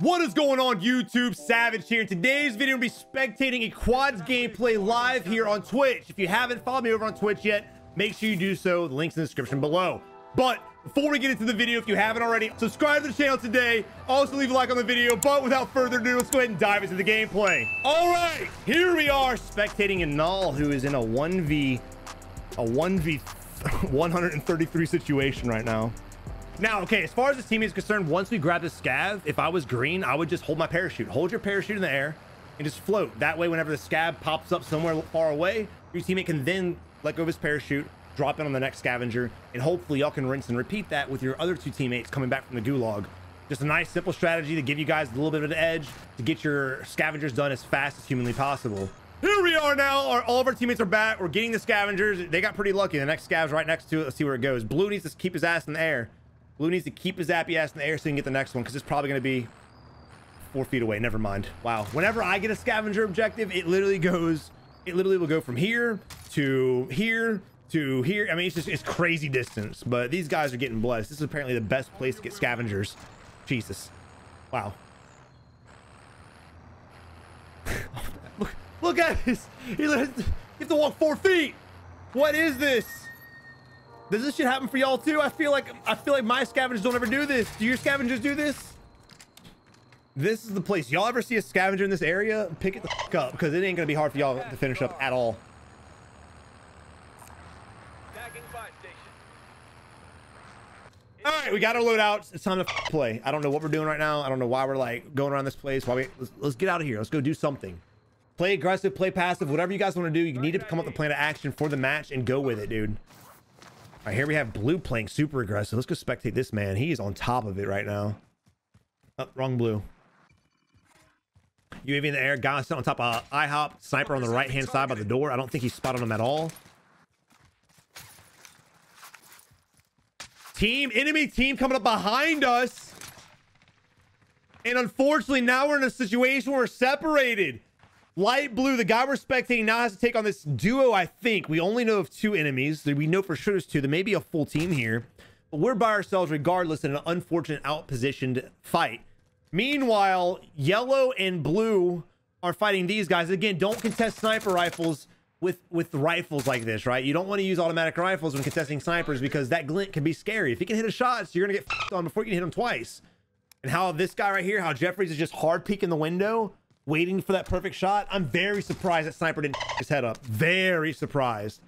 What is going on YouTube? Savage here. In today's video, we'll be spectating a quads gameplay live here on Twitch. If you haven't followed me over on Twitch yet, make sure you do so. The link's in the description below. But before we get into the video, if you haven't already, subscribe to the channel today. Also leave a like on the video. But without further ado, let's go ahead and dive into the gameplay. All right, here we are spectating a Null who is in a 1v, a 1v 133 situation right now. Now, okay, as far as the team is concerned, once we grab the scav, if I was green, I would just hold my parachute. Hold your parachute in the air and just float. That way, whenever the scav pops up somewhere far away, your teammate can then let go of his parachute, drop in on the next scavenger, and hopefully y'all can rinse and repeat that with your other two teammates coming back from the gulag. Just a nice, simple strategy to give you guys a little bit of an edge to get your scavengers done as fast as humanly possible. Here we are now. Our, all of our teammates are back. We're getting the scavengers. They got pretty lucky. The next scav's right next to it. Let's see where it goes. Blue needs to keep his ass in the air. Blue needs to keep his zappy ass in the air so he can get the next one because it's probably going to be four feet away. Never mind. Wow. Whenever I get a scavenger objective, it literally goes, it literally will go from here to here to here. I mean, it's just, it's crazy distance, but these guys are getting blessed. This is apparently the best place to get scavengers. Jesus. Wow. look, look at this. You have to walk four feet. What is this? Does this shit happen for y'all too? I feel like I feel like my scavengers don't ever do this. Do your scavengers do this? This is the place. Y'all ever see a scavenger in this area? Pick it the fuck up because it ain't gonna be hard for y'all to finish up at all. All right, we got our loadouts. It's time to play. I don't know what we're doing right now. I don't know why we're like going around this place. Why we let's, let's get out of here. Let's go do something. Play aggressive, play passive, whatever you guys want to do. You need to come up with a plan of action for the match and go with it, dude. All right, here we have blue playing super aggressive. Let's go spectate this man. He's on top of it right now. Oh, wrong blue. UAV in the air. Guy on top of IHOP. Sniper on the right-hand side by the door. I don't think he spotted him at all. Team, enemy team coming up behind us. And unfortunately, now we're in a situation where we're separated. Light blue, the guy we're spectating now has to take on this duo, I think. We only know of two enemies. That we know for sure there's two. There may be a full team here. But we're by ourselves regardless in an unfortunate outpositioned fight. Meanwhile, yellow and blue are fighting these guys. Again, don't contest sniper rifles with, with rifles like this, right? You don't want to use automatic rifles when contesting snipers because that glint can be scary. If he can hit a shot, so you're going to get on before you can hit him twice. And how this guy right here, how Jeffries is just hard peeking the window waiting for that perfect shot. I'm very surprised that Sniper didn't his head up. Very surprised.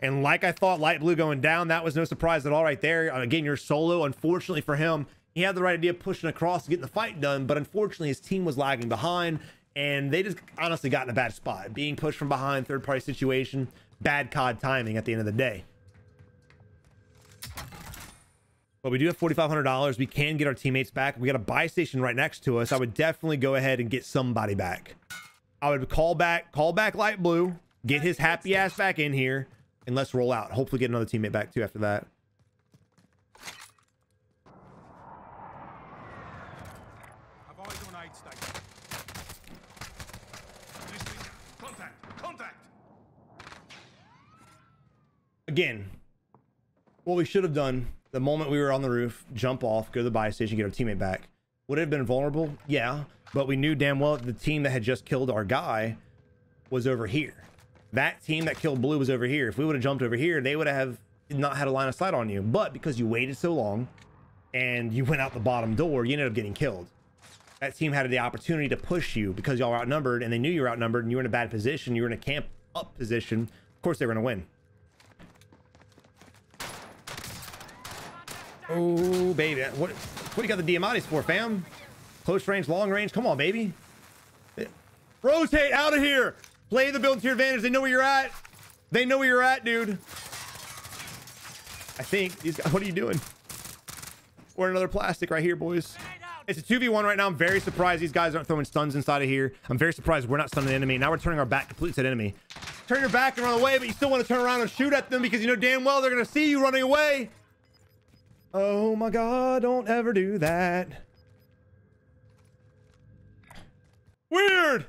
And like I thought, light blue going down, that was no surprise at all right there. Uh, again, you're solo. Unfortunately for him, he had the right idea pushing across to get the fight done, but unfortunately his team was lagging behind and they just honestly got in a bad spot. Being pushed from behind, third party situation, bad COD timing at the end of the day. But we do have $4,500. We can get our teammates back. We got a buy station right next to us. I would definitely go ahead and get somebody back. I would call back, call back light blue, get his happy ass back in here, and let's roll out. Hopefully get another teammate back too after that. Again, what we should have done the moment we were on the roof, jump off, go to the buy station, get our teammate back. Would it have been vulnerable? Yeah, but we knew damn well the team that had just killed our guy was over here. That team that killed Blue was over here. If we would have jumped over here, they would have not had a line of sight on you. But because you waited so long and you went out the bottom door, you ended up getting killed. That team had the opportunity to push you because y'all were outnumbered and they knew you were outnumbered and you were in a bad position. You were in a camp up position. Of course, they were going to win. Oh, baby. What, what do you got the Diamattis for, fam? Close range, long range. Come on, baby. Rotate out of here. Play the build to your advantage. They know where you're at. They know where you're at, dude. I think these guys, what are you doing? Or another plastic right here, boys. It's a 2v1 right now. I'm very surprised these guys aren't throwing stuns inside of here. I'm very surprised we're not stunning the enemy. Now we're turning our back completely to the enemy. Turn your back and run away, but you still want to turn around and shoot at them because you know damn well they're going to see you running away. Oh my god, don't ever do that. Weird!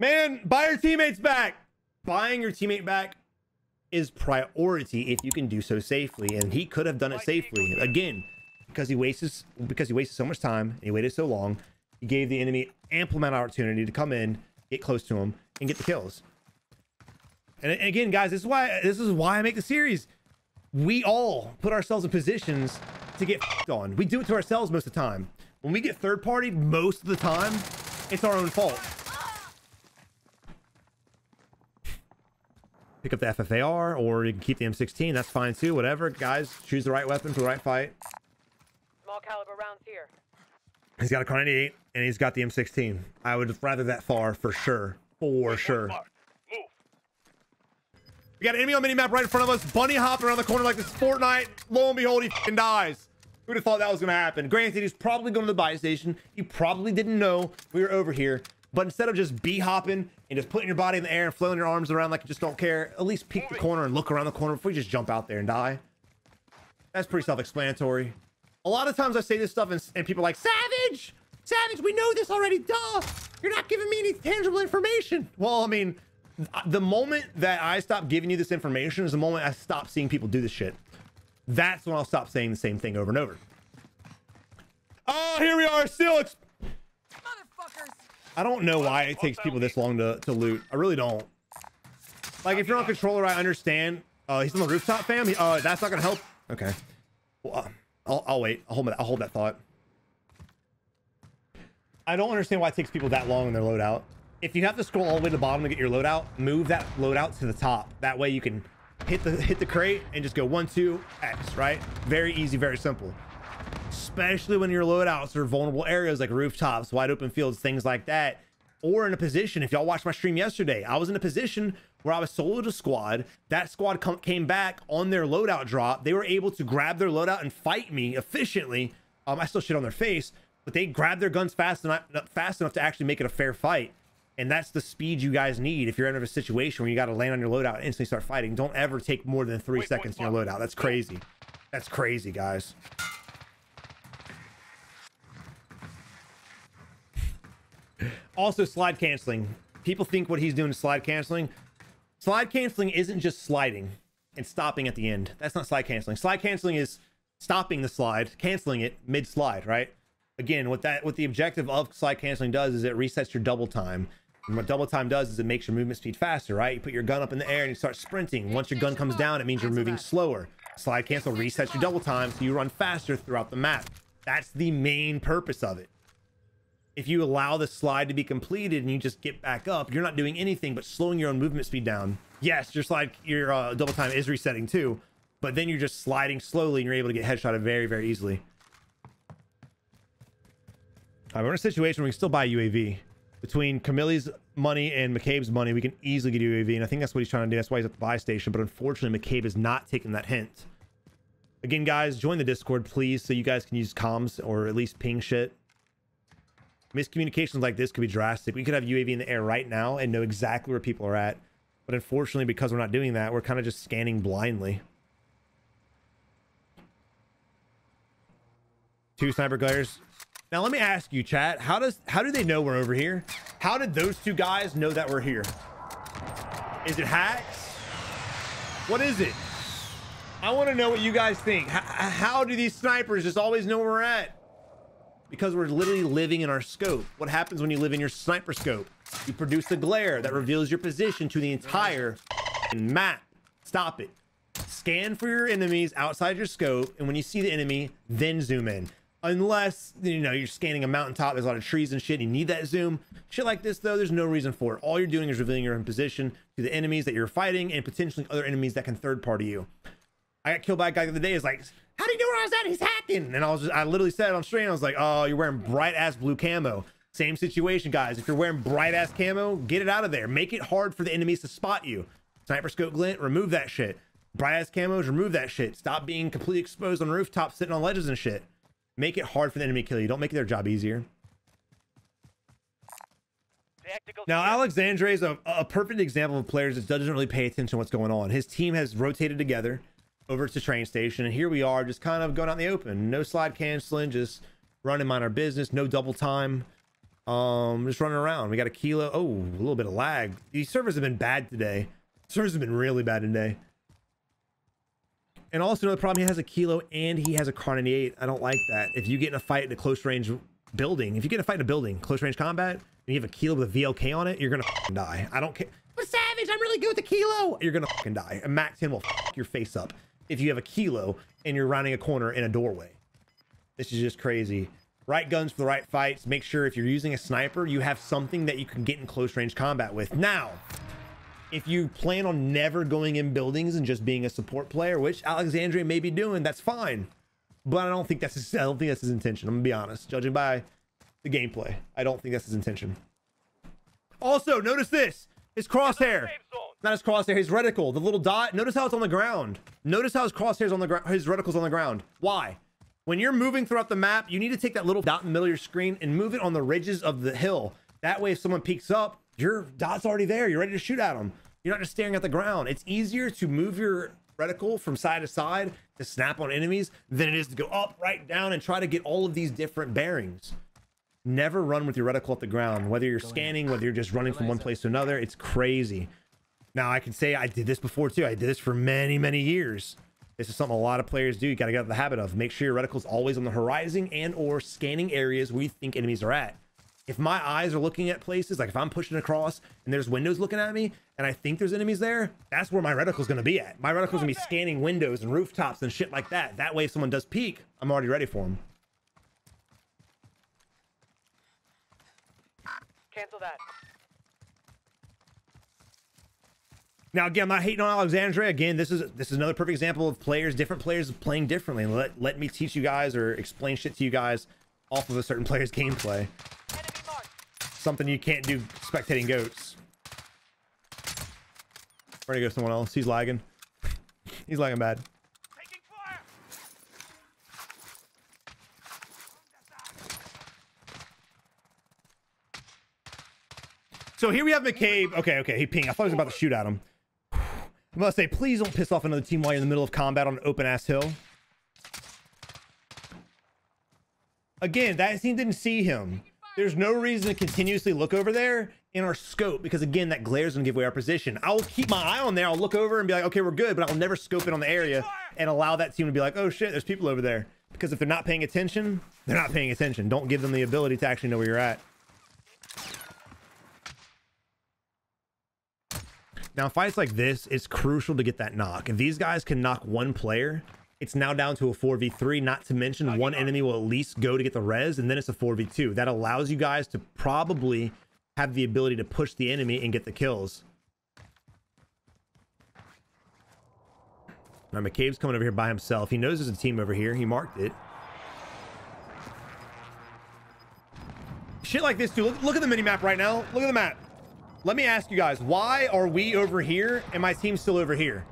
Man, buy your teammates back! Buying your teammate back is priority if you can do so safely, and he could have done it safely. Again, because he wastes because he wasted so much time and he waited so long. He gave the enemy ample amount of opportunity to come in, get close to him, and get the kills. And again, guys, this is why this is why I make the series. We all put ourselves in positions to get on. We do it to ourselves most of the time. When we get third party, most of the time, it's our own fault. Pick up the FFAR, or you can keep the M16. That's fine too. Whatever, guys. Choose the right weapon for the right fight. Small caliber rounds here. He's got a Kar 98 and he's got the M16. I would rather that FFAR for sure. For sure. We got an enemy on minimap right in front of us. Bunny hopping around the corner like this Fortnite. Lo and behold, he dies. Who'd have thought that was going to happen? Granted, he's probably going to the buy station. He probably didn't know we were over here. But instead of just bee hopping and just putting your body in the air and flailing your arms around like you just don't care, at least peek the corner and look around the corner before you just jump out there and die. That's pretty self-explanatory. A lot of times I say this stuff and, and people are like, Savage! Savage, we know this already, duh! You're not giving me any tangible information. Well, I mean, the moment that I stop giving you this information is the moment I stop seeing people do this shit. That's when I'll stop saying the same thing over and over. Oh, here we are, still. It's... Motherfuckers! I don't know why it takes people this long to, to loot. I really don't. Like, if you're on controller, I understand. Uh, he's on the rooftop, fam. He, uh, that's not gonna help. Okay. Well, uh, I'll, I'll wait. I'll hold, my, I'll hold that thought. I don't understand why it takes people that long in their loadout. If you have to scroll all the way to the bottom to get your loadout, move that loadout to the top. That way you can hit the hit the crate and just go one, two, X, right? Very easy, very simple. Especially when your loadouts are vulnerable areas like rooftops, wide open fields, things like that. Or in a position, if y'all watched my stream yesterday, I was in a position where I was soloed a squad. That squad came back on their loadout drop. They were able to grab their loadout and fight me efficiently. Um, I still shit on their face, but they grabbed their guns fast enough, fast enough to actually make it a fair fight. And that's the speed you guys need if you're in a situation where you got to land on your loadout and instantly start fighting. Don't ever take more than three Wait, seconds in your loadout. That's crazy. That's crazy, guys. also, slide canceling. People think what he's doing is slide canceling. Slide canceling isn't just sliding and stopping at the end. That's not slide canceling. Slide canceling is stopping the slide, canceling it mid slide, right? Again, what that what the objective of slide canceling does is it resets your double time. And what double time does is it makes your movement speed faster, right? You put your gun up in the air and you start sprinting. Once your gun comes down, it means you're moving slower. Slide cancel resets your double time so you run faster throughout the map. That's the main purpose of it. If you allow the slide to be completed and you just get back up, you're not doing anything but slowing your own movement speed down. Yes, your slide, your uh, double time is resetting too, but then you're just sliding slowly and you're able to get headshotted very, very easily. Right, we're in a situation where we can still buy UAV. Between Camille's money and McCabe's money, we can easily get UAV, and I think that's what he's trying to do. That's why he's at the buy station, but unfortunately, McCabe is not taking that hint. Again, guys, join the Discord, please, so you guys can use comms or at least ping shit. Miscommunications like this could be drastic. We could have UAV in the air right now and know exactly where people are at. But unfortunately, because we're not doing that, we're kind of just scanning blindly. Two sniper glares. Now let me ask you, chat. How does how do they know we're over here? How did those two guys know that we're here? Is it hacks? What is it? I want to know what you guys think. H how do these snipers just always know where we're at? Because we're literally living in our scope. What happens when you live in your sniper scope? You produce a glare that reveals your position to the entire map. Stop it. Scan for your enemies outside your scope, and when you see the enemy, then zoom in unless you know you're scanning a mountaintop there's a lot of trees and shit you need that zoom. Shit like this though there's no reason for it. All you're doing is revealing your own position to the enemies that you're fighting and potentially other enemies that can third party you. I got killed by a guy the other day is like how do you know where i was at? He's hacking. And i was just i literally said on stream i was like oh you're wearing bright ass blue camo. Same situation guys. If you're wearing bright ass camo get it out of there. Make it hard for the enemies to spot you. Sniper scope glint remove that shit. Bright ass camos remove that shit. Stop being completely exposed on rooftops sitting on ledges and shit Make it hard for the enemy to kill you. Don't make their job easier. Now, Alexandre is a, a perfect example of players that doesn't really pay attention to what's going on. His team has rotated together over to train station, and here we are just kind of going out in the open. No slide canceling, just running mind our business, no double time. Um, just running around. We got a kilo. Oh, a little bit of lag. These servers have been bad today. Servers have been really bad today. And also another problem, he has a kilo and he has a Kar 98. I don't like that. If you get in a fight in a close range building, if you get in a fight in a building, close range combat, and you have a kilo with a VLK on it, you're gonna die. I don't care. But Savage, I'm really good with the kilo. You're gonna fucking die. A MAC 10 will fuck your face up if you have a kilo and you're rounding a corner in a doorway. This is just crazy. Right guns for the right fights. Make sure if you're using a sniper, you have something that you can get in close range combat with. Now, if you plan on never going in buildings and just being a support player, which Alexandria may be doing, that's fine. But I don't think that's his, I don't think that's his intention. I'm gonna be honest. Judging by the gameplay, I don't think that's his intention. Also, notice this: his crosshair, not his crosshair, his reticle, the little dot. Notice how it's on the ground. Notice how his crosshairs on the ground, his reticle's on the ground. Why? When you're moving throughout the map, you need to take that little dot in the middle of your screen and move it on the ridges of the hill. That way, if someone peeks up, your dot's already there. You're ready to shoot at them. You're not just staring at the ground. It's easier to move your reticle from side to side to snap on enemies than it is to go up, right, down, and try to get all of these different bearings. Never run with your reticle at the ground, whether you're scanning, whether you're just running from one place to another. It's crazy. Now, I can say I did this before too. I did this for many, many years. This is something a lot of players do. You got to get out of the habit of. Make sure your reticle's always on the horizon and or scanning areas where you think enemies are at. If my eyes are looking at places, like if I'm pushing across and there's windows looking at me and I think there's enemies there, that's where my reticle's going to be at. My reticle's going to be scanning windows and rooftops and shit like that. That way, if someone does peek, I'm already ready for them. Cancel that. Now, again, I'm not hating on Alexandria. Again, this is this is another perfect example of players, different players playing differently. Let let me teach you guys or explain shit to you guys off of a certain player's gameplay. Something you can't do spectating goats. We're gonna go someone else. He's lagging. He's lagging bad. So here we have McCabe. Okay, okay, he ping. I thought he was about to shoot at him. I'm to say, please don't piss off another team while you're in the middle of combat on an open ass hill. Again, that team didn't see him. There's no reason to continuously look over there in our scope because again, that glare's gonna give away our position. I'll keep my eye on there. I'll look over and be like, okay, we're good, but I'll never scope it on the area and allow that team to be like, oh shit, there's people over there. Because if they're not paying attention, they're not paying attention. Don't give them the ability to actually know where you're at. Now, fights like this, it's crucial to get that knock. If these guys can knock one player, it's now down to a 4v3, not to mention one enemy will at least go to get the res, and then it's a 4v2. That allows you guys to probably have the ability to push the enemy and get the kills. Now, McCabe's coming over here by himself. He knows there's a team over here. He marked it. Shit like this, too. Look, look at the mini-map right now. Look at the map. Let me ask you guys, why are we over here and my team still over here?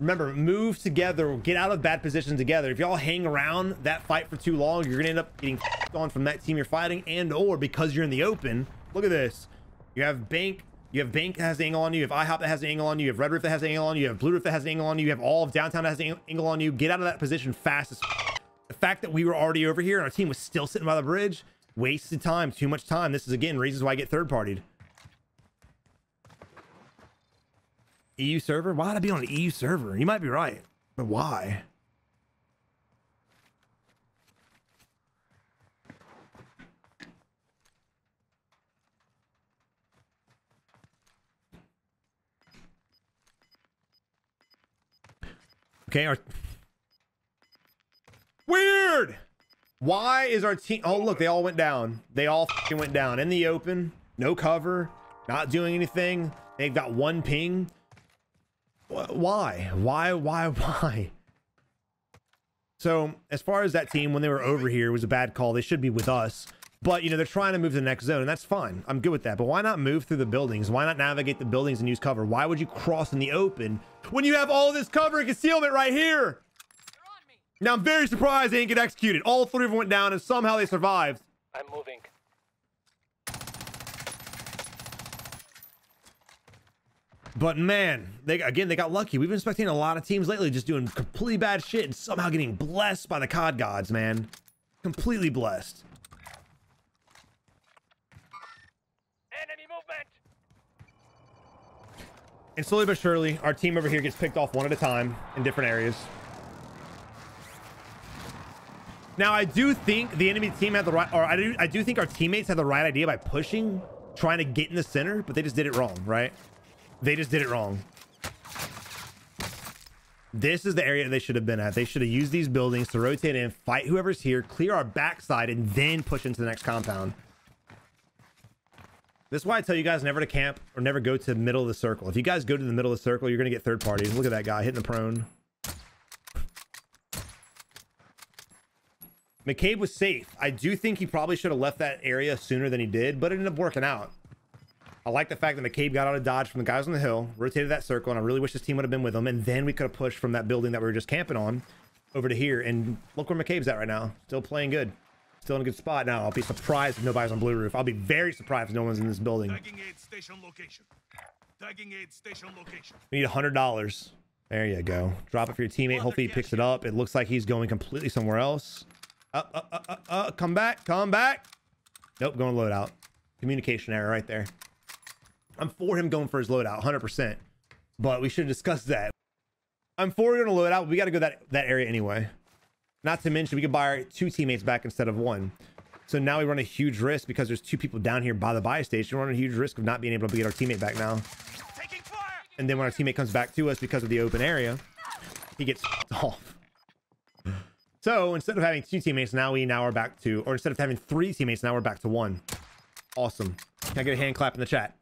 Remember, move together, get out of bad positions together. If y'all hang around that fight for too long, you're gonna end up getting on from that team you're fighting, and or because you're in the open. Look at this. You have Bank, you have Bank that has angle on you, you have IHOP that has angle on you, you have Red Roof that has angle on you, you have Blue Roof that has angle on you, you have all of downtown that has angle on you. Get out of that position fast as the fact that we were already over here and our team was still sitting by the bridge, wasted time, too much time. This is again reasons why I get third partied. EU server? Why would I be on an EU server? You might be right, but why? Okay, our weird. Why is our team? Oh, look, they all went down. They all fing went down in the open, no cover, not doing anything. They've got one ping. Wh- Why? Why? Why? Why? So, as far as that team, when they were over here, was a bad call. They should be with us. But, you know, they're trying to move to the next zone, and that's fine. I'm good with that. But why not move through the buildings? Why not navigate the buildings and use cover? Why would you cross in the open when you have all this cover and concealment right here? Now, I'm very surprised they didn't get executed. All three of them went down, and somehow they survived. I'm moving. But man, they again they got lucky. We've been spectating a lot of teams lately just doing completely bad shit and somehow getting blessed by the COD gods, man. Completely blessed. Enemy movement. And slowly but surely, our team over here gets picked off one at a time in different areas. Now, I do think the enemy team had the right, or I do, I do think our teammates had the right idea by pushing, trying to get in the center, but they just did it wrong, right? They just did it wrong. This is the area they should have been at. They should have used these buildings to rotate in, fight whoever's here, clear our backside, and then push into the next compound. This is why I tell you guys never to camp or never go to the middle of the circle. If you guys go to the middle of the circle, you're going to get third parties. Look at that guy hitting the prone. McCabe was safe. I do think he probably should have left that area sooner than he did, but it ended up working out. I like the fact that McCabe got out of dodge from the guys on the hill, rotated that circle, and I really wish his team would have been with him. And then we could have pushed from that building that we were just camping on over to here. And look where McCabe's at right now. Still playing good. Still in a good spot now. I'll be surprised if nobody's on blue roof. I'll be very surprised if no one's in this building. Tagging aid station location. Tagging aid station location. We need a hundred dollars. There you go. Drop it for your teammate. Hopefully he picks it up. It looks like he's going completely somewhere else. Uh, uh, uh, uh, uh, come back. Come back. Nope, going loadout. Communication error right there. I'm for him going for his loadout, 100%. But we should have discussed that. I'm for going to loadout. We got to go that, that area anyway. Not to mention, we could buy our two teammates back instead of one. So now we run a huge risk because there's two people down here by the buy station. We run a huge risk of not being able to get our teammate back now. Taking fire. And then when our teammate comes back to us because of the open area, he gets off. So instead of having two teammates, now we now are back to, or instead of having three teammates, now we're back to one. Awesome. Can I get a hand clap in the chat?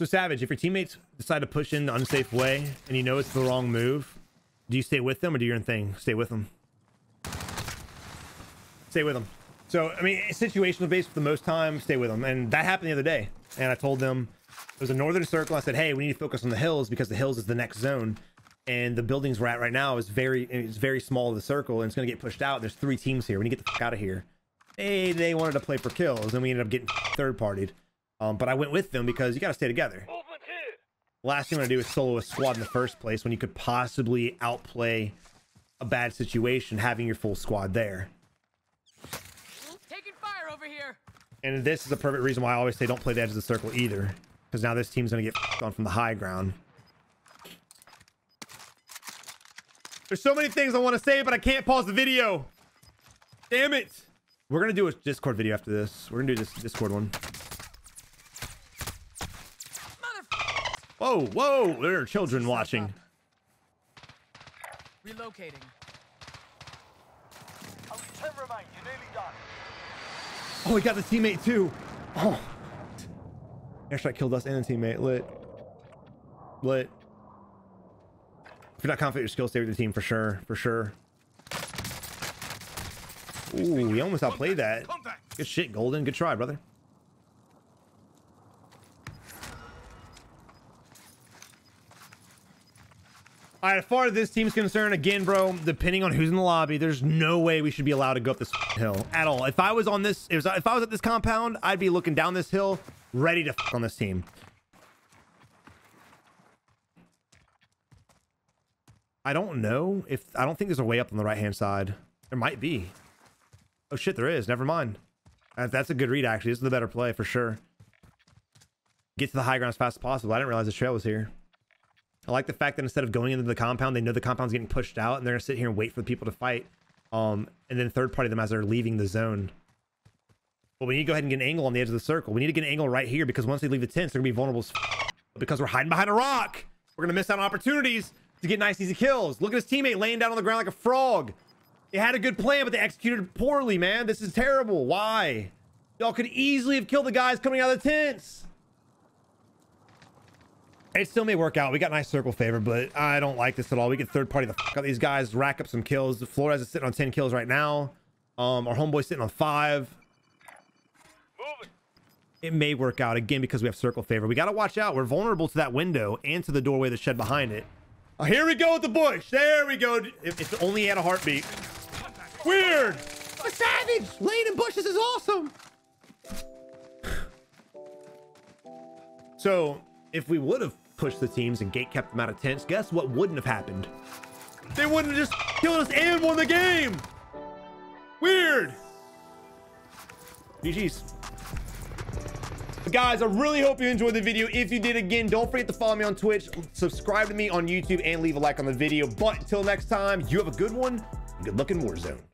So Savage, if your teammates decide to push in the unsafe way and you know it's the wrong move, do you stay with them or do your own thing? Stay with them. Stay with them. So, I mean, situational based for the most time, stay with them. And that happened the other day. And I told them it was a northern circle. I said, hey, we need to focus on the hills because the hills is the next zone. And the buildings we're at right now is very, it's very small of the circle and it's going to get pushed out. There's three teams here. We need to get the fuck out of here. Hey, they wanted to play for kills and we ended up getting third partied. Um, but I went with them because you got to stay together. Last thing you want to do is solo a squad in the first place when you could possibly outplay a bad situation having your full squad there. Taking fire over here. And this is a perfect reason why I always say don't play the edge of the circle either. Because now this team's going to get on from the high ground. There's so many things I want to say, but I can't pause the video. Damn it. We're going to do a Discord video after this. We're going to do this Discord one. Whoa, whoa. There are children watching. Relocating. Only ten remain. You're nearly done. Oh, we got the teammate too. Oh. Airstrike killed us and the teammate. Lit. Lit. If you're not confident your skill, stay with your team for sure. For sure. Ooh, we almost outplayed that. Good shit, Golden. Good try, brother. All right, as far as this team's concerned, again, bro, depending on who's in the lobby, there's no way we should be allowed to go up this hill at all. If I was on this, if I was at this compound, I'd be looking down this hill, ready to on this team. I don't know if I don't think there's a way up on the right hand side. There might be. Oh shit, there is. Never mind. That's a good read, actually. This is the better play for sure. Get to the high ground as fast as possible. I didn't realize the trail was here. I like the fact that instead of going into the compound, they know the compound's getting pushed out, and they're gonna sit here and wait for the people to fight. Um, and then third party them as they're leaving the zone. But we need to go ahead and get an angle on the edge of the circle. We need to get an angle right here because once they leave the tents, they're gonna be vulnerable because we're hiding behind a rock. We're gonna miss out on opportunities to get nice, easy kills. Look at his teammate laying down on the ground like a frog. They had a good plan, but they executed poorly, man. This is terrible. Why? Y'all could easily have killed the guys coming out of the tents. It still may work out. We got nice circle favor, but I don't like this at all. We get third party the fuck out these guys, rack up some kills. Flores is sitting on 10 kills right now. Um, our homeboy's sitting on five. Moving. It may work out again because we have circle favor. We got to watch out. We're vulnerable to that window and to the doorway that's shed behind it. Oh, here we go with the bush. There we go. If, if only had a heartbeat. Weird. A savage. Laying in bushes is awesome. So, if we would have pushed the teams and gate kept them out of tents, guess what wouldn't have happened? They wouldn't have just killed us and won the game. Weird. GG's. But guys, I really hope you enjoyed the video. If you did, again, don't forget to follow me on Twitch, subscribe to me on YouTube, and leave a like on the video. But until next time, you have a good one. Good luck in Warzone.